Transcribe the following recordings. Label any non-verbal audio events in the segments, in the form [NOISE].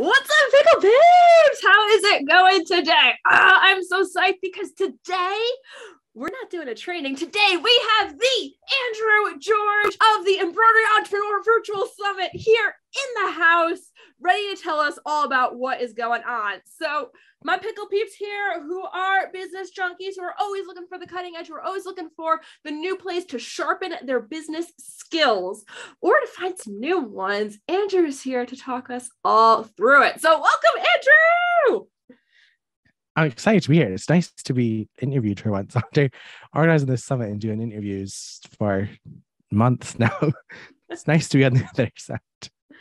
What's up, Pikul Babes? How is it going today? Uh, I'm so psyched because today we're not doing a training. Today we have the Andrew George of the Embroidery Entrepreneur Virtual Summit here in the house, ready to tell us all about what is going on. So, my Pikul peeps here who are business junkies who are always looking for the cutting edge, who are always looking for the new place to sharpen their business skills or to find some new ones. Andrew is here to talk us all through it. So, welcome, Andrew. I'm excited to be here. It's nice to be interviewed for once [LAUGHS] after organizing this summit and doing interviews for months now. [LAUGHS] it's nice to be on the other [LAUGHS] side.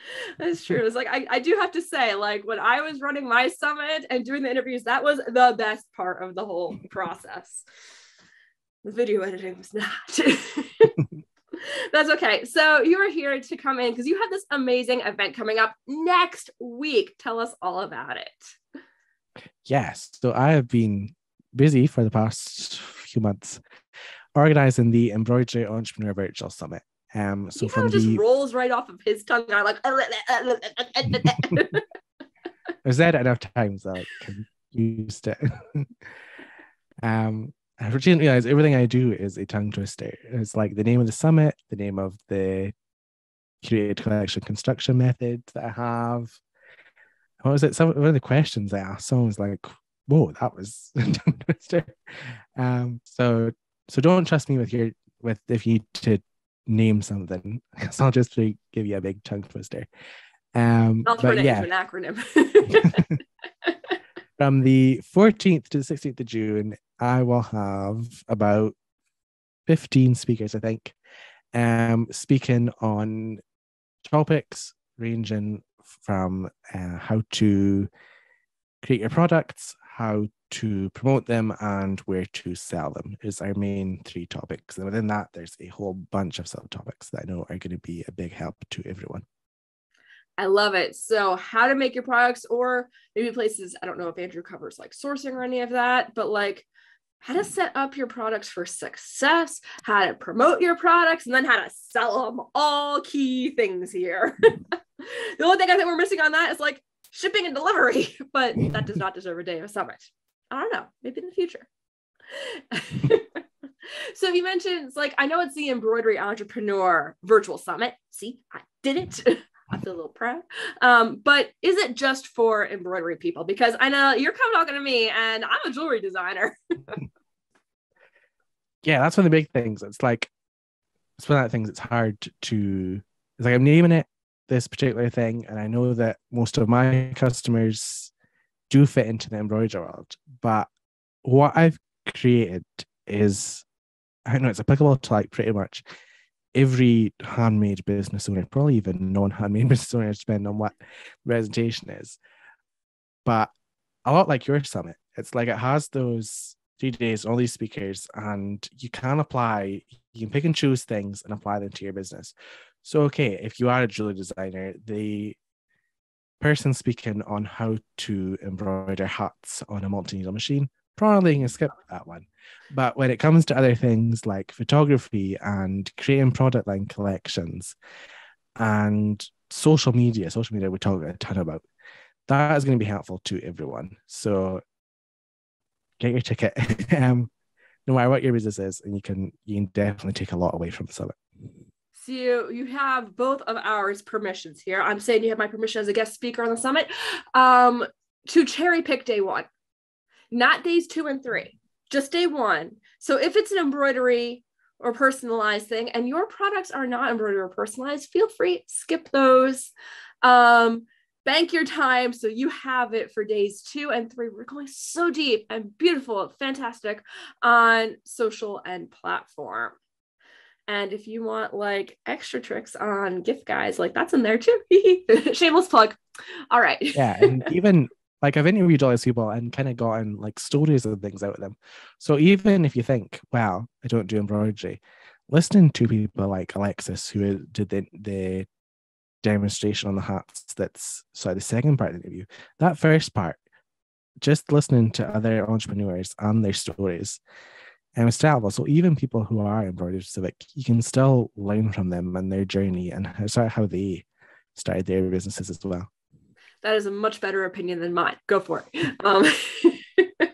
[LAUGHS] That's true. It's like I, I do have to say, like when I was running my summit and doing the interviews, that was the best part of the whole [LAUGHS] process. The video editing was not. [LAUGHS] That's okay. So you are here to come in because you have this amazing event coming up next week. Tell us all about it. Yes. So I have been busy for the past few months organizing the Embroidery Entrepreneur Virtual Summit. Um, so you from know, just the rolls right off of his tongue. I'm like, [LAUGHS] I've said it enough times that I it. [LAUGHS] um, I didn't realize everything I do is a tongue twister. It's like the name of the summit, the name of the curated collection construction method that I have. What was it? Some one of the questions I asked, someone was like, "Whoa, that was [LAUGHS] a tongue twister." Um, so so don't trust me with your with if you need to name something, [LAUGHS] because I'll just like, give you a big tongue twister. Um, I'll turn but it yeah, into an acronym. [LAUGHS] from the 14th to the 16th of June, I will have about 15 speakers, I think, um, speaking on topics ranging from uh, how to create your products, how to promote them, and where to sell them is our main three topics. And within that, there's a whole bunch of subtopics that I know are going to be a big help to everyone. I love it. So, how to make your products, or maybe places, I don't know if Andrew covers like sourcing or any of that, but like how to set up your products for success, how to promote your products, and then how to sell them. All key things here. [LAUGHS] the only thing I think we're missing on that is like shipping and delivery, [LAUGHS] but that does not deserve a day of a summit. I don't know, maybe in the future. [LAUGHS] so you mentioned it's like I know it's the embroidery entrepreneur virtual summit. See, I did it. [LAUGHS] I feel a little proud. Um, but is it just for embroidery people? Because I know you're coming talking to me and I'm a jewelry designer. yeah, that's one of the big things. It's like it's one of the things it's hard to it's like I'm naming it this particular thing, and I know that most of my customers do fit into the embroidery world, but what I've created is I know it's applicable to like pretty much every handmade business owner, probably even non-handmade [LAUGHS] business owner, depending on what presentation is. But a lot like your summit, it's like it has those three days, all these speakers, and you can apply, you can pick and choose things and apply them to your business. So, okay, if you are a jewelry designer, the person speaking on how to embroider hats on a multi-needle machine, probably can skip that one. But when it comes to other things like photography and creating product line collections and social media, social media we talk a ton about, that is going to be helpful to everyone. So get your ticket. [LAUGHS] um, no matter what your business is, and you can you can definitely take a lot away from the summit. So you, you have both of ours permissions here. I'm saying you have my permission as a guest speaker on the summit um, to cherry pick day one, not days two and three, just day one. So if it's an embroidery or personalized thing and your products are not embroidery or personalized, feel free, skip those. Um, bank your time so you have it for days two and three. We're going so deep and beautiful, fantastic on social and platform. And if you want like extra tricks on gift guys, like that's in there too. [LAUGHS] Shameless plug. All right. Yeah. And [LAUGHS] even like I've interviewed all these people and kind of gotten like stories and things out of them. So even if you think, wow, I don't do embroidery, listening to people like Alexis who did the, the demonstration on the hats that's sorry, the second part of the interview, that first part, just listening to other entrepreneurs and their stories and terrible. So even people who are embroidery civic, you can still learn from them and their journey and how they started their businesses as well. That is a much better opinion than mine. Go for it. Um, [LAUGHS]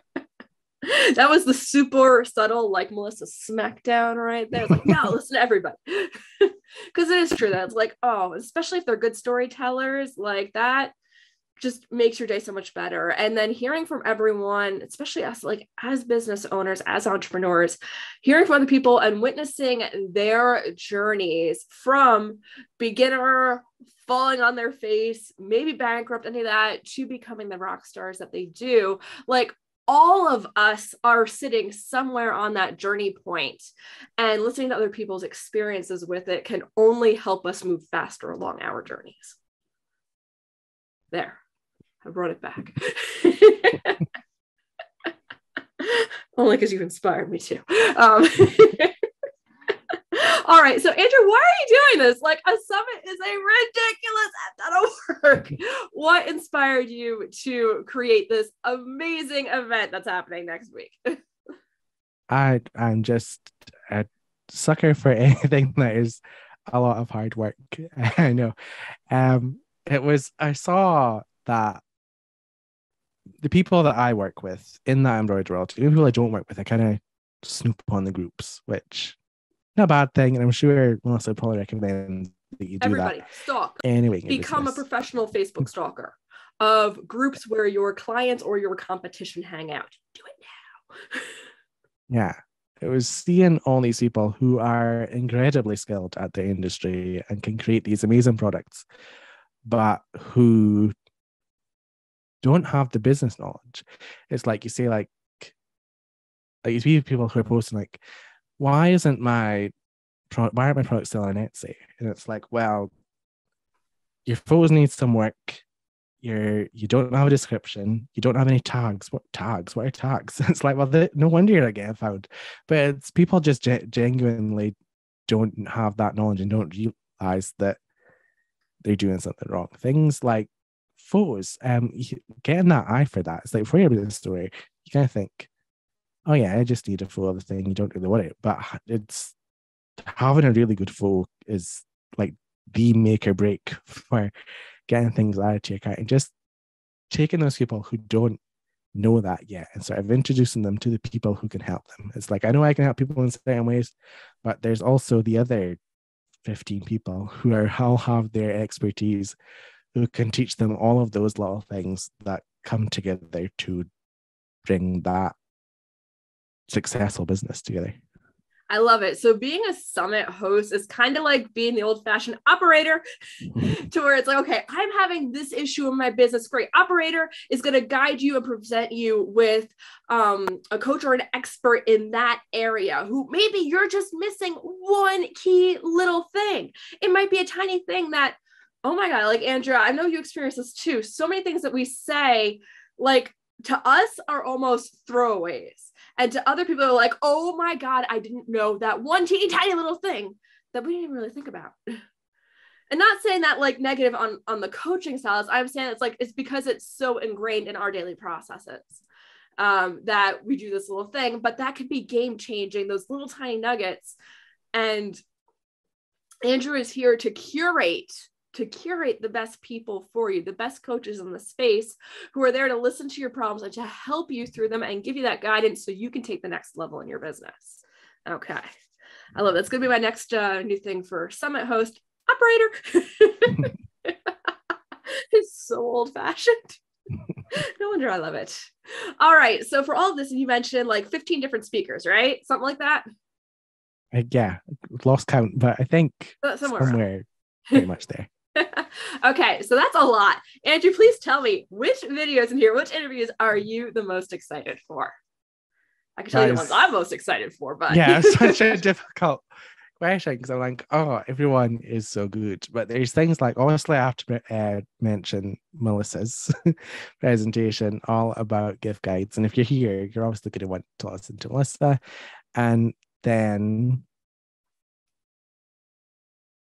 that was the super subtle, like Melissa smackdown right there. Like, no, listen to everybody. [LAUGHS] Because it is true that it's like, oh, especially if they're good storytellers, like that just makes your day so much better. And then hearing from everyone especially us like as business owners as entrepreneurs hearing from other people and witnessing their journeys from beginner falling on their face maybe bankrupt any of that to becoming the rock stars that they do like all of us are sitting somewhere on that journey point. And listening to other people's experiences with it can only help us move faster along our journeys. There I brought it back. [LAUGHS] Only because you've inspired me to. Um, [LAUGHS] all right. So, Andrew, why are you doing this? Like, a summit is a ridiculous amount of work. What inspired you to create this amazing event that's happening next week? [LAUGHS] I I'm just a sucker for anything that is a lot of hard work. I know. Um, it was I saw that the people that I work with in that embroidery world, the people I don't work with, I kind of snoop on the groups, which not a bad thing. And I'm sure Melissa would probably recommend that you do Everybody, that. stalk. Anyway, become a professional Facebook stalker of groups where your clients or your competition hang out. Do it now. yeah. It was seeing all these people who are incredibly skilled at the industry and can create these amazing products, but who don't have the business knowledge. It's like you say, like, like you see people who are posting like, why isn't my pro- why aren't my products selling on Etsy? And it's like, well, your photos need some work. You're you don't have a description. You don't have any tags. What tags? What are tags? [LAUGHS] It's like, well, the, no wonder you're not getting found. But it's people just ge- genuinely don't have that knowledge and don't realize that they're doing something wrong. Things like photos, um, getting that eye for that. It's like for every story, you kind of think, oh yeah, I just need a photo of the thing. You don't really want it, but it's having a really good photo is like the make or break [LAUGHS] for getting things out of your account and just taking those people who don't know that yet and sort of introducing them to the people who can help them. It's like I know I can help people in certain ways, but there's also the other 15 people who are all have their expertise who can teach them all of those little things that come together to bring that successful business together. I love it. So being a summit host is kind of like being the old-fashioned operator [LAUGHS] to where it's like, okay, I'm having this issue in my business. Great operator is going to guide you and present you with um, a coach or an expert in that area who maybe you're just missing one key little thing. It might be a tiny thing that oh my god like andrew i know you experience this too. So many things that we say like to us are almost throwaways. And to other people are like oh my god i didn't know that one teeny tiny little thing that we didn't even really think about. [LAUGHS] And not saying that like negative on on the coaching styles. I'm saying it's like it's because it's so ingrained in our daily processes um, that we do this little thing. But that could be game changing those little tiny nuggets. And andrew is here to curate to curate the best people for you, the best coaches in the space who are there to listen to your problems and to help you through them and give you that guidance so you can take the next level in your business. Okay. I love it. That's going to be my next uh, new thing for Summit host operator. [LAUGHS] it's so old fashioned. [LAUGHS] no wonder I love it. All right. So, for all of this, you mentioned like 15 different speakers, right? Something like that. Uh, yeah, lost count, but I think somewhere, somewhere pretty much there. [LAUGHS] okay, so that's a lot. Andrew, please tell me which videos in here, which interviews are you the most excited for? I can tell you the ones I'm most excited for, but yeah, [LAUGHS] such a difficult question because I'm like, oh, everyone is so good, but there's things like obviously I have to uh, mention Melissa's [LAUGHS] presentation all about gift guides, and if you're here, you're obviously going to want to listen to Melissa, and then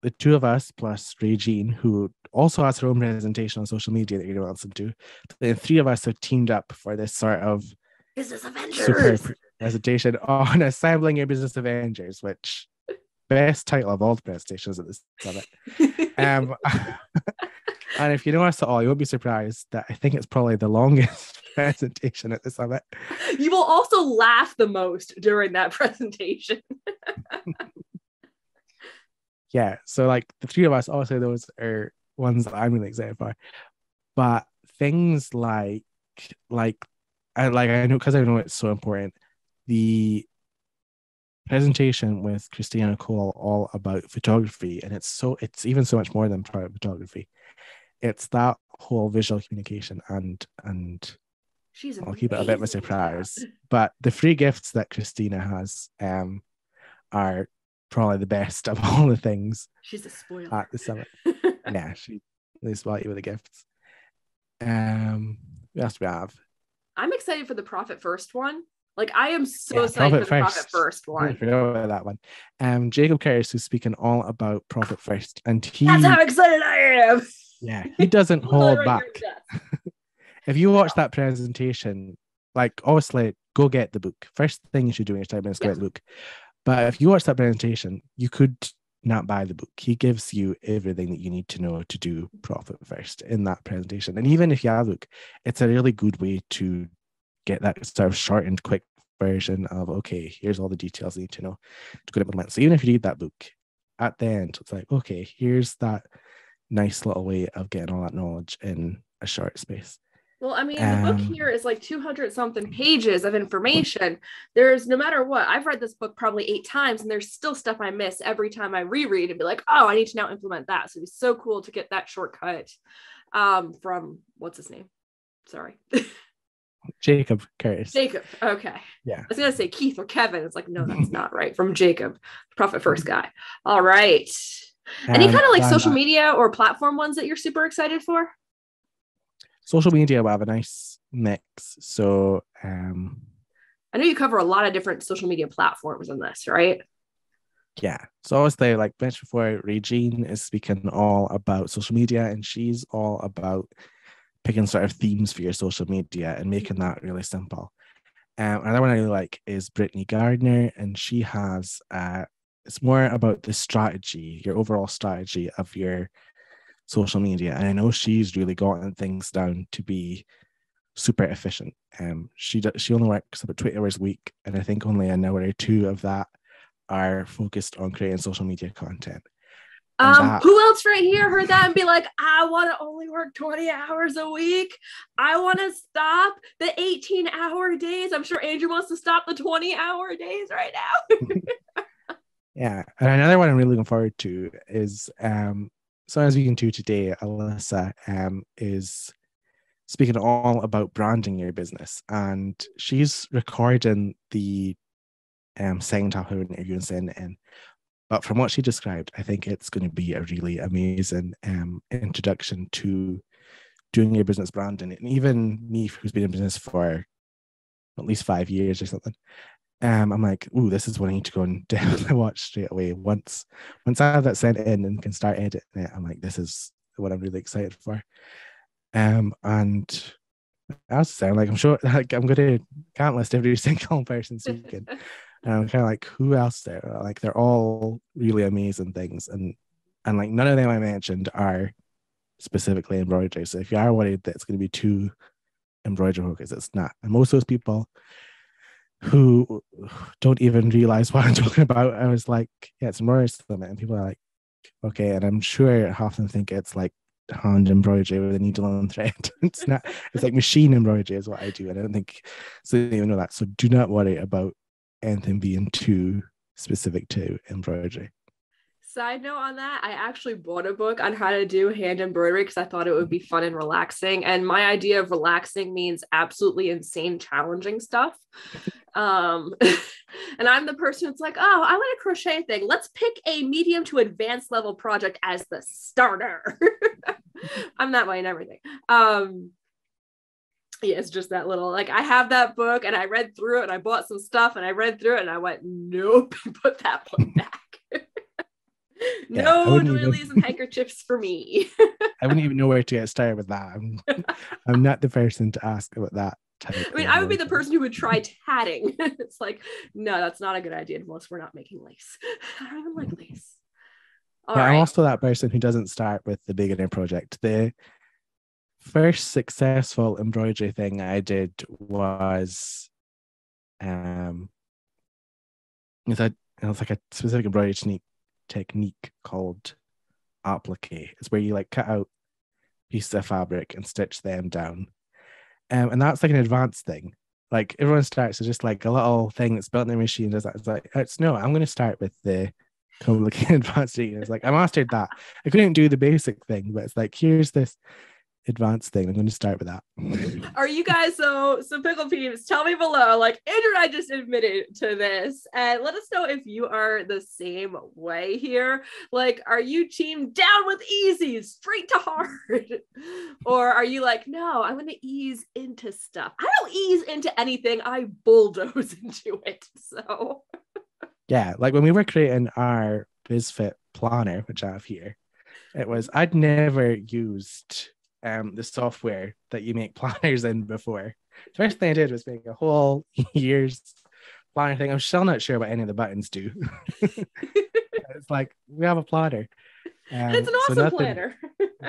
the two of us plus Regine, who also has her own presentation on social media that you're going to listen to, the three of us have teamed up for this sort of business Avengers presentation on [LAUGHS] assembling your business Avengers, which best title of all the presentations at this summit. [LAUGHS] um, [LAUGHS] And if you know us at all, you won't be surprised that I think it's probably the longest presentation at the summit. You will also laugh the most during that presentation. Yeah. So like the three of us, also those are ones that I'm really excited for. But things like like I like I know because I know it's so important. The presentation with Christina Cole all about photography, and it's so it's even so much more than product photography. It's that whole visual communication and and She's I'll keep it a bit of a surprise. But the free gifts that Christina has um are probably the best of [LAUGHS] all the things She's a spoiler. at the summit. [LAUGHS] yeah, she they spot you with the gifts. Um, what else do we have? I'm excited for the profit first one. Like I am so Yeah, excited for the Profit profit first I one. forgot about that one. Um, Jacob Curtis who's speaking all about profit first, and he That's how excited I am. yeah he doesn't [LAUGHS] hold right back. here at death. If you watch that presentation, like obviously go get the book. First thing you should do in your time is Yeah. get the book. But if you watch that presentation, you could not buy the book. He gives you everything that you need to know to do profit first in that presentation. And even if you have a book, it's a really good way to get that sort of shortened, quick version of okay, here's all the details you need to know to go implement. So even if you read that book, at the end, it's like, okay, here's that nice little way of getting all that knowledge in a short space. Well, I mean, the book Um, here is like 200 something pages of information. There's no matter what, I've read this book probably eight times, and there's still stuff I miss every time I reread and be like, oh, I need to now implement that. So it'd be so cool to get that shortcut um, from what's his name? Sorry, [LAUGHS] Jacob Curtis. Jacob. Okay. Yeah. I was going to say Keith or Kevin. It's like, no, [LAUGHS] that's not right. From Jacob, the Profit First guy. All right. Any Um, kind of like social media or platform ones that you're super excited for? Social media will have a nice mix. So um I know you cover a lot of different social media platforms in this, right? yeah. So obviously, like mentioned before, Regine is speaking all about social media and she's all about picking sort of themes for your social media and making that really simple. Um, another one I really like is Brittany Gardner, and she has uh it's more about the strategy, your overall strategy of your social media. And I know she's really gotten things down to be super efficient. Um, she does, she only works about 20 hours a week, and I think only an hour or two of that are focused on creating social media content. And Um, that- who else right here heard that and be like, I want to only work 20 hours a week. I want to stop the 18 hour days. I'm sure Andrew wants to stop the 20 hour days right now. [LAUGHS] Yeah, and another one I'm really looking forward to is um, so as we can do today, Alyssa um is speaking all about branding your business, and she's recording the um second half of an interview and sending it in. But from what she described, I think it's going to be a really amazing um introduction to doing your business branding, and even me, who's been in business for at least five years or something um, I'm like, ooh, this is what I need to go and [LAUGHS] definitely watch straight away. Once once I have that sent in and can start editing it, I'm like, this is what I'm really excited for. Um, and I was saying, like, I'm sure [LAUGHS] like I'm gonna can't list every [LAUGHS] single person speaking. and I'm kind of like, who else there? Like they're all really amazing things. And and like none of them I mentioned are specifically embroidery. So if you are worried that it's gonna be too embroidery focused, it's not. And most of those people who don't even realize what I'm [LAUGHS] talking about. I was like, yeah, it's embroidery summit. And people are like, okay. And I'm sure half of them think it's like hand embroidery with a needle and thread. [LAUGHS] it's not, it's like machine embroidery is what I do. And I don't think so they even know that. So do not worry about anything being too specific to embroidery. Side note on that, I actually bought a book on how to do hand embroidery because I thought it would be fun and relaxing. And my idea of relaxing means absolutely insane, challenging stuff. Um, [LAUGHS] and I'm the person who's like, oh, I want a crochet thing. Let's pick a medium to advanced level project as the starter. [LAUGHS] I'm that way and everything. Um, yeah, it's just that little like I have that book and I read through it and I bought some stuff and I read through it and I went, nope, [LAUGHS] put that book back. Yeah, no even- doilies and handkerchiefs for me. [LAUGHS] I wouldn't even know where to get started with that. I'm, [LAUGHS] I'm not the person to ask about that. I mean, I would be the person who would try tatting. [LAUGHS] it's like, no, that's not a good idea unless we're not making lace. I don't even like lace. All I'm also that person who doesn't start with the beginner project. The first successful embroidery thing I did was um it's a it was like a specific embroidery technique technique called applique. It's where you like cut out pieces of fabric and stitch them down. Um, and that's like an advanced thing. Like everyone starts with just like a little thing that's built in their machine. Does that? It's like it's no. I'm going to start with the complicated [LAUGHS] advanced thing. It's like I mastered that. I couldn't do the basic thing, but it's like here's this advanced thing. I'm going to start with that. [LAUGHS] Are you guys so so Pikul peeps? Tell me below. Like Andrew and I just admitted to this, and let us know if you are the same way here. Like, are you team down with easy, straight to hard, [LAUGHS] or are you like, no, I'm going to ease into stuff. I don't ease into anything. I bulldoze [LAUGHS] into it. So yeah, like when we were creating our BizFit planner, which I have here, it was I'd never used um the software that you make [LAUGHS] planners in before. The first thing I did was make a whole [LAUGHS] year's planner thing. I'm still not sure what any of the buttons do. [LAUGHS] it's like we have a planner. Um, it's an so awesome nothing- planner.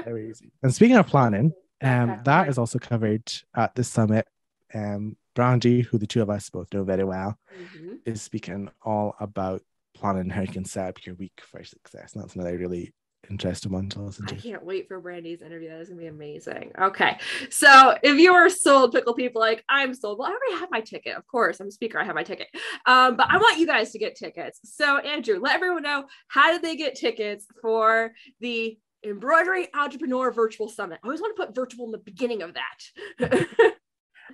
Very easy. And speaking of planning, um, that is also covered at the summit. Um, Brandy, who the two of us both know very well, Mhm. is speaking all about planning how you can set up your week for success. And that's another really interesting one to listen I can't wait for Brandy's interview. That is gonna be amazing. Okay, so if you are sold, pickle people, like I'm sold. Well, I already have my ticket. Of course, I'm a speaker. I have my ticket. Um, but I want you guys to get tickets. So Andrew, let everyone know how did they get tickets for the Embroidery Entrepreneur Virtual Summit. I always want to put virtual in the beginning of that. [LAUGHS]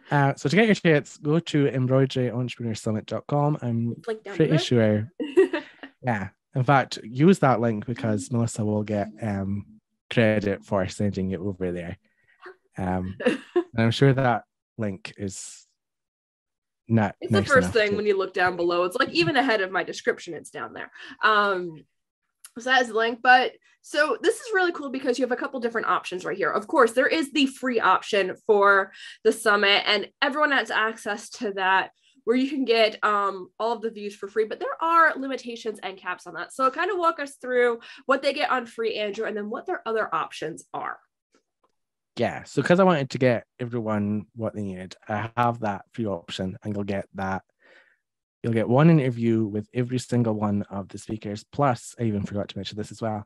Uh, so to get your tickets, go to embroideryentrepreneurssummit.com. I'm pretty sure. [LAUGHS] Yeah. In fact, use that link because Melissa will get um, credit for sending it over there. Um, [LAUGHS] and I'm sure that link is not. It's the first thing to- when you look down below. It's like even ahead of my description, it's down there. Um, so that is the link. But so this is really cool because you have a couple different options right here. Of course, there is the free option for the summit, and everyone has access to that where you can get um, all of the views for free, but there are limitations and caps on that. So kind of walk us through what they get on free, Andrew, and then what their other options are. yeah so because i wanted to get everyone what they need i have that free option and you'll get that you'll get one interview with every single one of the speakers plus i even forgot to mention this as well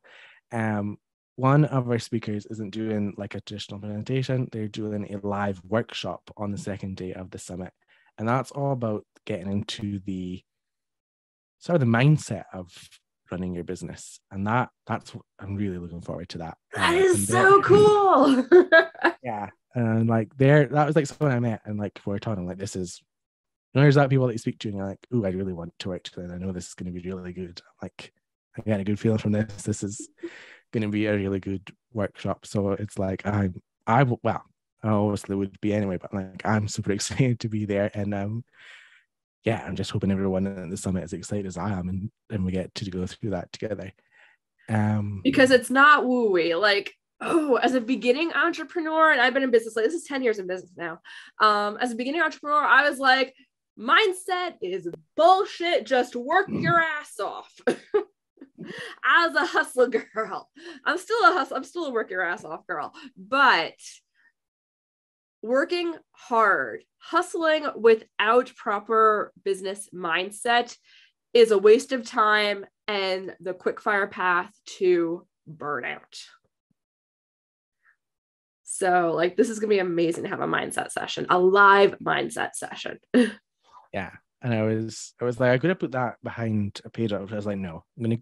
um one of our speakers isn't doing like a traditional presentation they're doing a live workshop on the second day of the summit and that's all about getting into the sort of the mindset of running your business. And that that's what i'm really looking forward to that. That Uh, is so cool. [LAUGHS] yeah. And like there that was like someone i met and like we're talking like this is you know there's that people that you speak to and you're like oh i really want to work together. I know this is going to be really good. Like i got a good feeling from this. This is going to be a really good workshop. So it's like i'm i well i obviously would be anyway but like i'm super [LAUGHS] excited to be there and um yeah i'm just hoping everyone at the summit is excited as i am and and we get to go through that together um because it's not woo-wee. Like, oh, as a beginning entrepreneur, and I've been in business like this is 10 years in business now. Um, as a beginning entrepreneur, I was like, mindset is bullshit. Just work your ass off. [LAUGHS] as a hustle girl, I'm still a hustle, I'm still a work your ass off girl, but working hard, hustling without proper business mindset is a waste of time and the quick fire path to burnout. So, like, this is gonna be amazing to have a mindset session, a live mindset session. [LAUGHS] yeah and i was i was like i could have put that behind a page i was like no i'm gonna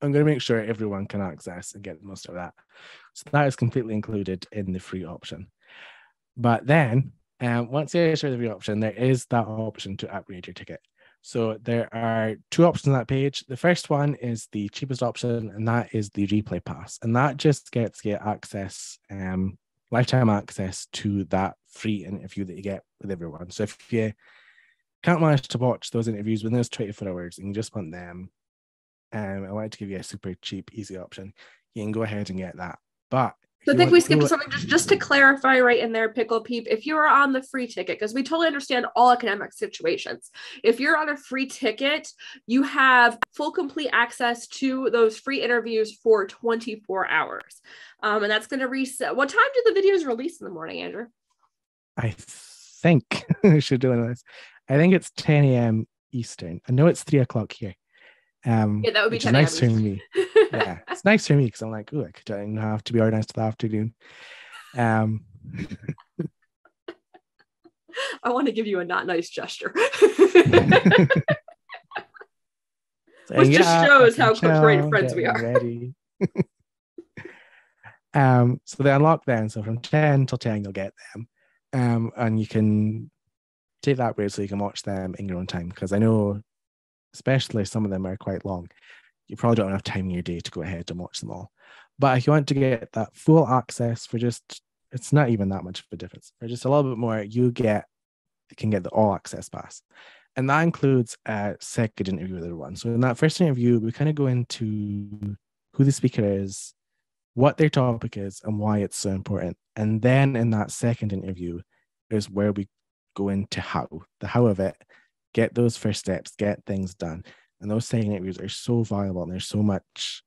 i'm gonna make sure everyone can access and get most of that so that is completely included in the free option but then um, once enter the free option there is that option to upgrade your ticket so there are two options on that page the first one is the cheapest option and that is the replay pass and that just gets you access um lifetime access to that free interview that you get with everyone so if you can't manage to watch those interviews within those 24 hours and you just want them, um, I wanted to give you a super cheap, easy option. You can go ahead and get that. But So I think we skipped something just, just to clarify right in there, Pikul Peep. If you are on the free ticket, because we totally understand all academic situations. If you're on a free ticket, you have full complete access to those free interviews for 24 hours. Um, and that's going to reset. What time do the videos release in the morning, Andrew? I think [LAUGHS] we should do this. I think it's 10 a.m. Eastern. I know it's three o'clock here. Um, yeah, that would be nice for me. [LAUGHS] yeah, it's nice for me because I'm like, oh, I don't have to be organized till the afternoon. Um, [LAUGHS] I want to give you a not nice gesture. [LAUGHS] Which yeah, just shows how great friends we are. Ready. um, so they unlock them. So from 10 till 10, you'll get them. Um, and you can take that break so you can watch them in your own time. Because I know, especially some of them are quite long you probably don't have time in your day to go ahead and watch them all. But if you want to get that full access for just, it's not even that much of a difference. For just a little bit more, you get, can get the all access pass. And that includes a second interview with everyone. So in that first interview, we kind of go into who the speaker is, what their topic is, and why it's so important. And then in that second interview is where we go into how, the how of it, get those first steps, get things done. And those second interviews are so valuable and there's so much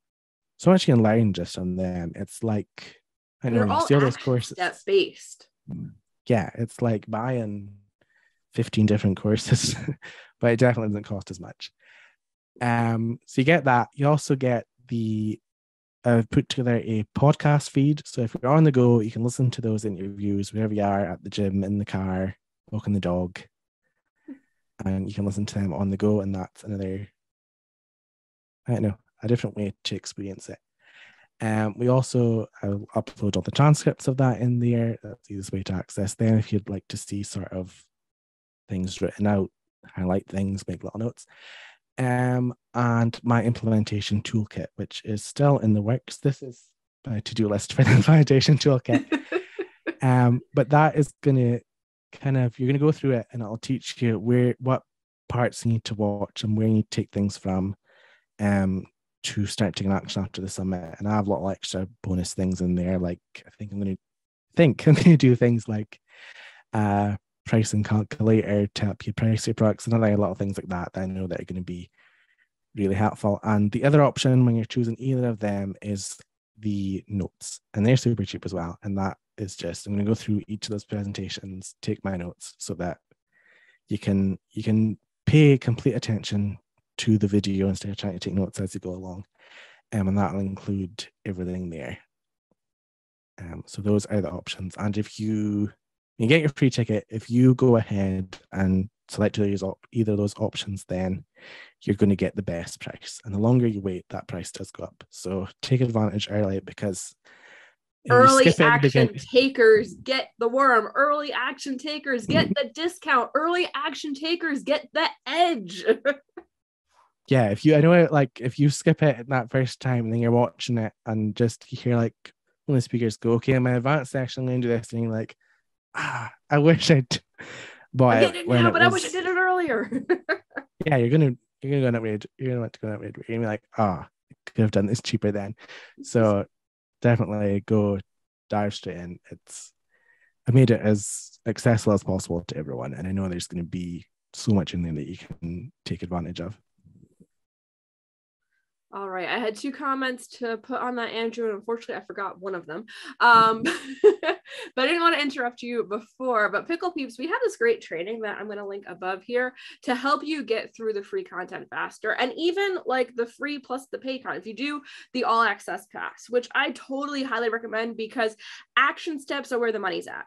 so much you can learn just on them. It's like i know you see all those courses. step based yeah it's like buying 15 different courses [LAUGHS] but it definitely doesn't cost as much. Um so you get that. You also get the I've put together a podcast feed. So if you're on the go, you can listen to those interviews wherever you are at the gym, in the car, walking the dog, and you can listen to them on the go. And that's another I don't know, a different way to experience it. Um, we also I'll upload all the transcripts of that in there. That's the easiest way to access them if you'd like to see sort of things written out, highlight things, make little notes. Um, and my implementation toolkit, which is still in the works. This is my to-do list [LAUGHS] for the implementation toolkit. [LAUGHS] um, but that is gonna kind of you're gonna go through it and it'll teach you where what parts you need to watch and where you to take things from um, to start taking action after the summit. And I have a lot of extra bonus things in there. Like I think I'm going to think [LAUGHS] I'm going to do things like uh, pricing calculator to help you price your products and other a lot of things like that that I know that are going to be really helpful. And the other option when you're choosing either of them is the notes, and they're super cheap as well. And that is just I'm going to go through each of those presentations, take my notes so that you can you can pay complete attention to the video instead of trying to take notes as you go along. Um, and that'll include everything there. Um, so those are the options. And if you you get your free ticket, if you go ahead and select either of those options, then you're going to get the best price. And the longer you wait, that price does go up. So take advantage early because early action takers get the worm. Early action takers get the discount. Early action takers get the edge. [LAUGHS] yeah, if you I know it like if you skip it that first time and then you're watching it and just you hear like of the speakers go, okay, in my advanced section, I'm gonna do this, and you're like, ah, I wish I'd bought I [LAUGHS] it, now, but was... I wish I did it earlier. [LAUGHS] yeah, you're gonna you're gonna go in that way. You're gonna want to go in that way. You're gonna be like, ah, oh, could have done this cheaper then. So definitely go dive straight in. It's I made it as accessible as possible to everyone, and I know there's going to be so much in there that you can take advantage of. All right. I had two comments to put on that, Andrew, and unfortunately I forgot one of them. Um, [LAUGHS] but I didn't want to interrupt you before. But Pikul Peeps, we have this great training that I'm going to link above here to help you get through the free content faster. And even like the free plus the pay content, if you do the all access pass, which I totally highly recommend because action steps are where the money's at.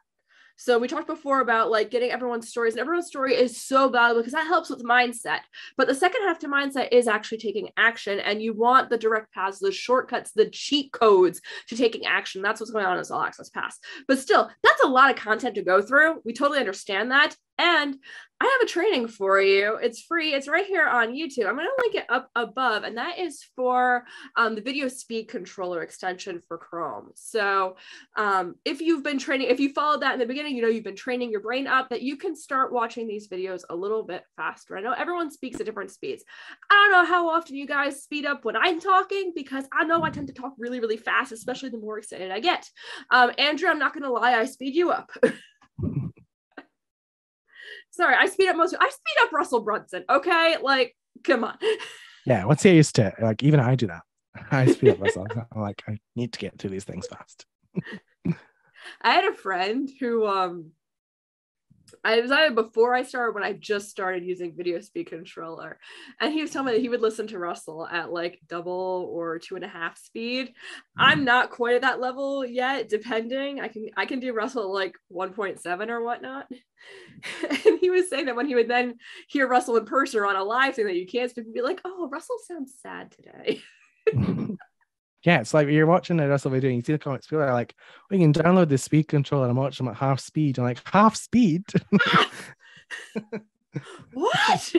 So we talked before about like getting everyone's stories, and everyone's story is so valuable because that helps with mindset. But the second half to mindset is actually taking action, and you want the direct paths, the shortcuts, the cheat codes to taking action. That's what's going on in this all access pass. But still, that's a lot of content to go through. We totally understand that. And I have a training for you. It's free. It's right here on YouTube. I'm going to link it up above, and that is for um, the video speed controller extension for Chrome. So um, if you've been training, if you followed that in the beginning, you know you've been training your brain up that you can start watching these videos a little bit faster. I know everyone speaks at different speeds. I don't know how often you guys speed up when I'm talking because I know I tend to talk really, really fast, especially the more excited I get. Um, Andrew, I'm not going to lie, I speed you up. [LAUGHS] [LAUGHS] Sorry, I speed up most. I speed up Russell Brunson. Okay, like come on. [LAUGHS] Yeah, what's he used to? Like even I do that. I speed up myself. [LAUGHS] I'm like I need to get through these things fast. [LAUGHS] I had a friend who um I was either before I started when I just started using video speed controller. And he was telling me that he would listen to Russell at like double or two and a half speed. I'm mm. not quite at that level yet, depending. I can I can do Russell like 1.7 or whatnot. [LAUGHS] and he was saying that when he would then hear Russell in person or on a live thing that you can't speak, he'd be like, oh, Russell sounds sad today. [LAUGHS] yeah, it's like you're watching a Russell video and you see the comments, people are like, we can download the speed controller and watch them at half speed. I'm like, half speed? [LAUGHS] what? [LAUGHS] so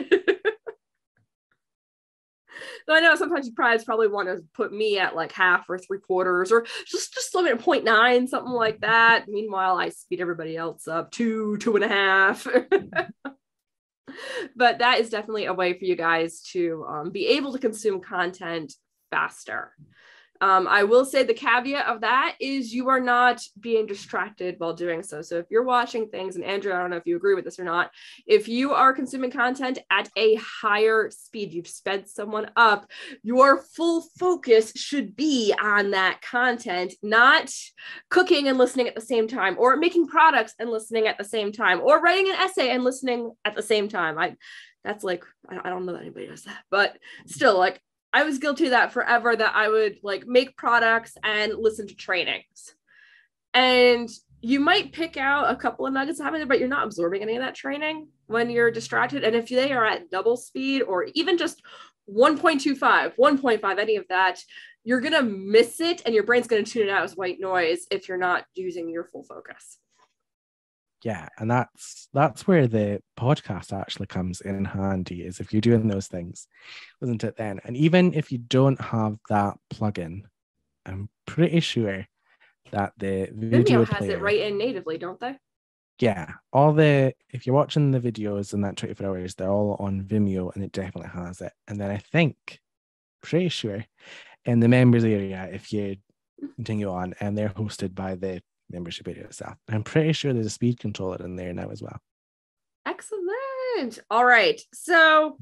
I know sometimes you probably probably want to put me at like half or three quarters or just just limit at 0.9, something like that. Meanwhile, I speed everybody else up two, two and a half. [LAUGHS] but that is definitely a way for you guys to um, be able to consume content faster. Um, I will say the caveat of that is you are not being distracted while doing so. So if you're watching things, and Andrew, I don't know if you agree with this or not, if you are consuming content at a higher speed, you've sped someone up, your full focus should be on that content, not cooking and listening at the same time, or making products and listening at the same time, or writing an essay and listening at the same time. I that's like I don't know that anybody does that, but still, like I was guilty of that forever that I would like make products and listen to trainings. And you might pick out a couple of nuggets of it, but you're not absorbing any of that training when you're distracted. And if they are at double speed or even just 1.25, 1.5, any of that, you're going to miss it and your brain's going to tune it out as white noise if you're not using your full focus yeah and that's that's where the podcast actually comes in handy is if you're doing those things isn't it then? And even if you don't have that plugin i'm pretty sure that the video Vimeo has player, it right in natively don't they? Yeah all the if you're watching the videos in that 24 hours they're all on vimeo and it definitely has it. And then i think pretty sure in the members area if you hmm. continue on and they're hosted by the membership area stuff. I'm pretty sure there's a speed controller in there now as well. Excellent. All right. So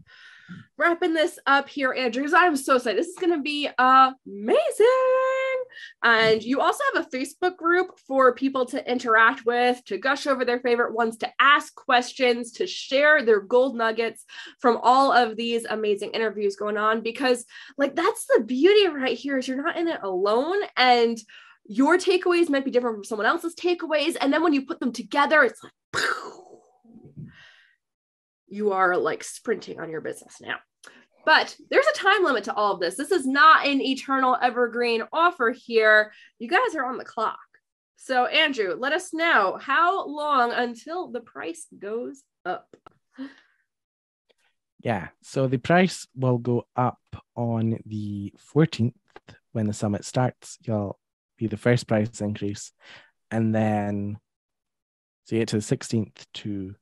wrapping this up here, Andrews. I'm so excited. This is going to be amazing. And you also have a Facebook group for people to interact with, to gush over their favorite ones, to ask questions, to share their gold nuggets from all of these amazing interviews going on. Because, like, that's the beauty right here is you're not in it alone. And your takeaways might be different from someone else's takeaways. And then when you put them together, it's like, you are like sprinting on your business now. But there's a time limit to all of this. This is not an eternal evergreen offer here. You guys are on the clock. So, Andrew, let us know how long until the price goes up. Yeah, so the price will go up on the 14th when the summit starts. You'll be the first price increase, and then so you get to the 16th to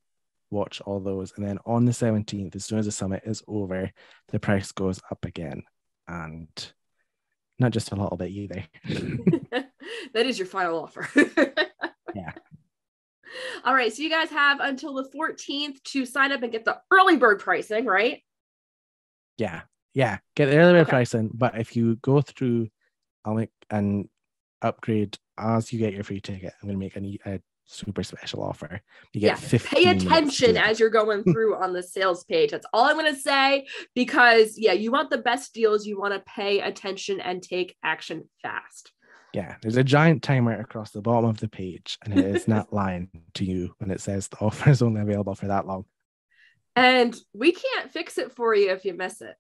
watch all those, and then on the 17th, as soon as the summit is over, the price goes up again, and not just a little bit either. [LAUGHS] [LAUGHS] that is your final offer. [LAUGHS] yeah. All right, so you guys have until the 14th to sign up and get the early bird pricing, right? Yeah, yeah, get the early bird okay. pricing. But if you go through, I'll make and upgrade as you get your free ticket. I'm going to make a, a super special offer. You get yeah, pay attention as you're going [LAUGHS] through on the sales page. That's all I'm going to say because yeah, you want the best deals. You want to pay attention and take action fast. Yeah, there's a giant timer across the bottom of the page, and it is not [LAUGHS] lying to you when it says the offer is only available for that long. And we can't fix it for you if you miss it.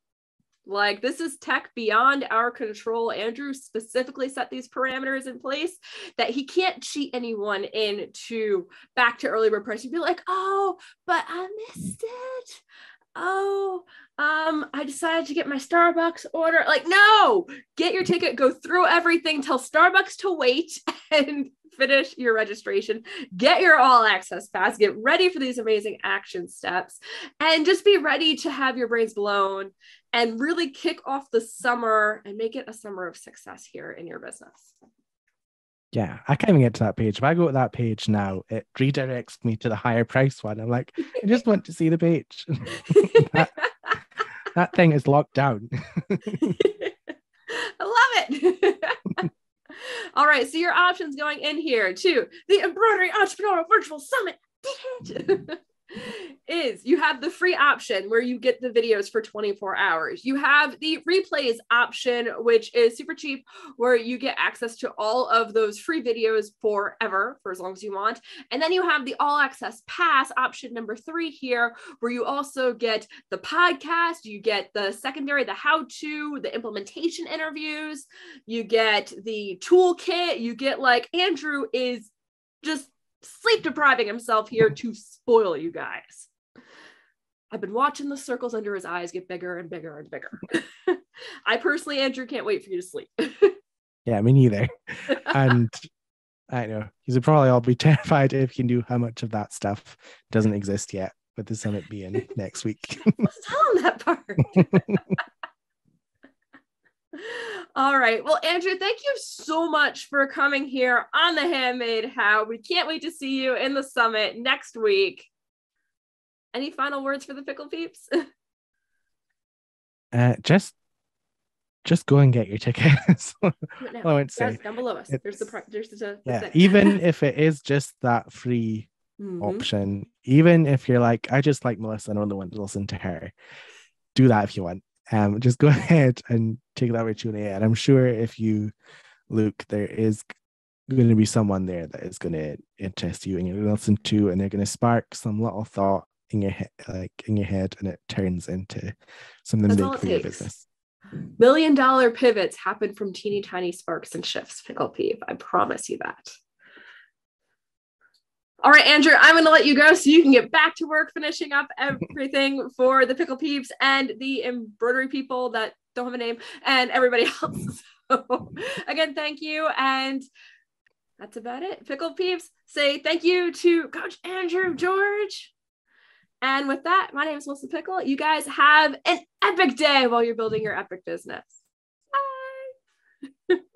Like this is tech beyond our control. Andrew specifically set these parameters in place that he can't cheat anyone into back to early bird. You'd be like, oh, but I missed it. Oh, um, I decided to get my Starbucks order. Like, no, get your ticket, go through everything, tell Starbucks to wait [LAUGHS] and finish your registration, get your all access pass, get ready for these amazing action steps, and just be ready to have your brains blown and really kick off the summer and make it a summer of success here in your business. Yeah, I can't even get to that page. If I go to that page now, it redirects me to the higher price one. I'm like, I just want to see the page. [LAUGHS] that, that thing is locked down. [LAUGHS] I love it. [LAUGHS] All right, so your options going in here to the Embroidery Entrepreneurial Virtual Summit is you have the free option where you get the videos for 24 hours. You have the replays option, which is super cheap, where you get access to all of those free videos forever for as long as you want. And then you have the all access pass option number three here, where you also get the podcast, you get the secondary, the how to, the implementation interviews, you get the toolkit, you get like Andrew is just sleep depriving himself here to spoil you guys. I've been watching the circles under his eyes get bigger and bigger and bigger. [LAUGHS] I personally, Andrew, can't wait for you to sleep. [LAUGHS] yeah, me neither. [LAUGHS] And I know he's probably all be terrified if he knew how much of that stuff doesn't exist yet with the summit being next week. tell him that part. All right. Well, Andrew, thank you so much for coming here on the Handmade How. We can't wait to see you in the summit next week. Any final words for the Pikul peeps? [LAUGHS] uh, just just go and get your tickets. [LAUGHS] I won't say. down below us. There's the there's the, the yeah. even [LAUGHS] if it is just that free mm-hmm. option, even if you're like, I just like Melissa and only want to listen to her, do that if you want um, just go [LAUGHS] ahead and take that opportunity. And I'm sure if you look, there is going to be someone there that is going to interest you and you listen to, and they're going to spark some little thought in your head, like in your head, and it turns into something That's big for your business. Million dollar pivots happen from teeny tiny sparks and shifts, Pikul Peep. I promise you that. All right, Andrew, I'm going to let you go so you can get back to work finishing up everything for the Pikul peeps and the embroidery people that don't have a name and everybody [LAUGHS] else. So, again, thank you. And that's about it. Pikul peeps, say thank you to Coach Andrew George. And with that, my name is Melissa Pikul. You guys have an epic day while you're building your epic business. Bye. [LAUGHS]